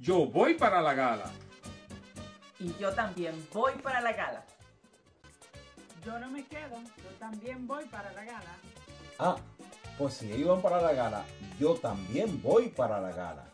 Yo voy para la gala. Y yo también voy para la gala. Yo no me quedo, yo también voy para la gala. Ah, pues si ellos van para la gala, yo también voy para la gala.